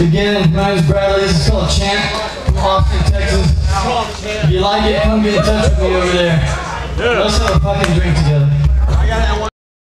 Again, my name is Bradley. This is called Chant from Austin, Texas. If you like it, come get in touch with me over there. Let's have a fucking drink together.